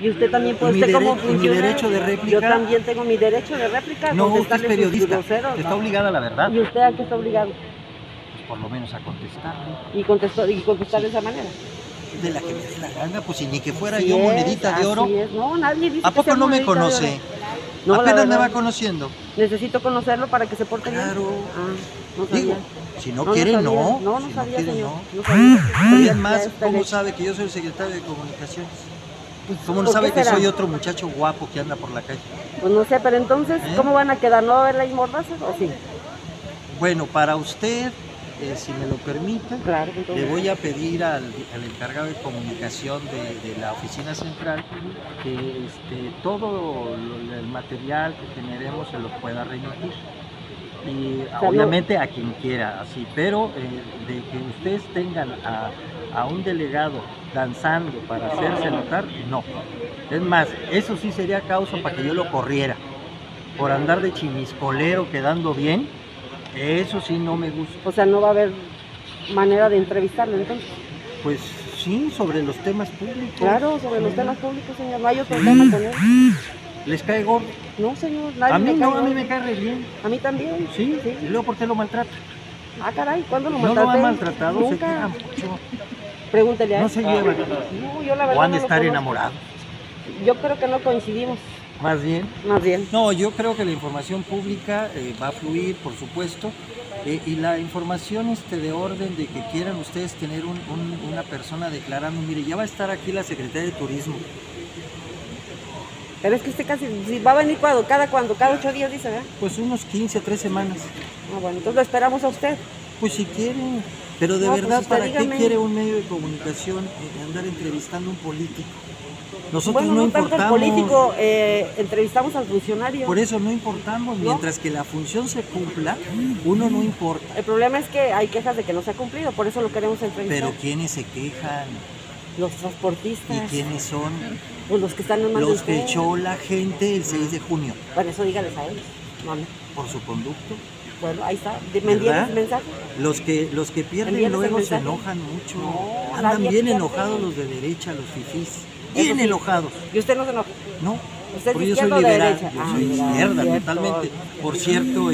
Y usted también, pues, ¿Y mi usted como y mi funcionario, derecho de réplica? Yo también tengo mi derecho de réplica. No, usted es periodista. groseros, Está ¿no? obligada a la verdad. ¿Y usted a qué está obligado? Pues por lo menos a contestarle. Y contestó, y contestar de esa manera. De la que me dé la gana, pues si ni que fuera Así yo es, monedita de así oro. es. No, nadie dice ¿A que poco sea no me de conoce? No, Apenas me va conociendo. Necesito conocerlo para que se porte bien. Claro. Ah, no. Digo, si no, No, no quiere, no. No, no Si sabía, quiere, señor. no. No sabía. Y Ya- es más, ya está ¿cómo hecho. sabe que yo soy el secretario de comunicaciones? Pues, ¿Cómo no ¿por sabe que será? soy otro muchacho guapo que anda por la calle? Pues no sé, pero entonces, ¿Eh? ¿cómo van a quedar? ¿No va a haber ley mordaza o sí? Bueno, para usted, eh, si me lo permite, Claro, le voy a pedir al, al encargado de comunicación de, de la oficina central que este, todo lo- el material que generemos se lo pueda remitir. Y obviamente a quien quiera, así, pero eh, de que ustedes tengan a, a un delegado danzando para hacerse notar, no. Es más, eso sí sería causa para que yo lo corriera. Por andar de chimiscolero quedando bien, eso sí no me gusta. O sea, no va a haber manera de entrevistarlo entonces. Pues sí, sobre los temas públicos. Claro, sobre los temas públicos, señor. No hay otro tema con él. ¿Les cae gordo? No, señor. Nadie A mí me no, cae a mí me cae re bien. A mí también. Sí, Sí. ¿Y luego por qué lo maltrata? Ah, caray, ¿cuándo lo No lo han maltratado, se Nunca. queja mucho. Pregúntele a No él. se llevan. No, yo la verdad O han no de estar enamorados. Yo creo que no coincidimos, Más bien. más bien. No, yo creo que la información pública eh, va a fluir, por supuesto, eh, y la información este, de orden de que quieran ustedes tener un- un- una persona declarando, mire, ya va a estar aquí la Secretaría de Turismo. Pero es que usted casi, si va a venir cuando, cada cuando, cada ocho días dice, ¿verdad? Pues unos 15 a 3 semanas. Ah, bueno, entonces lo esperamos a usted. Pues si quieren, pero de No, pues verdad, ¿para dígame. qué quiere un medio de comunicación eh, andar entrevistando a un político? Nosotros bueno, no, no, tanto el importamos. político, eh, entrevistamos al funcionario. Por eso no importamos, ¿No? mientras que la función se cumpla, uno no importa. El problema es que hay quejas de que no se ha cumplido, por eso lo queremos entrevistar. Pero ¿quiénes se quejan? Los ¿Y transportistas, quiénes son? pues los que están en Los que echó la gente el 6 de junio Por eso dígales a ellos. No. por su conducto. Bueno, ahí está. ¿Me envían el mensaje? Los que, los que pierden luego se enojan mucho. No, Andan bien pierde. enojados los de derecha, los fifís. Bien sí. enojados. Y usted no se enoja. No, ¿Usted es yo soy izquierda o de liberal. Yo Ah, soy izquierda totalmente. Por cierto,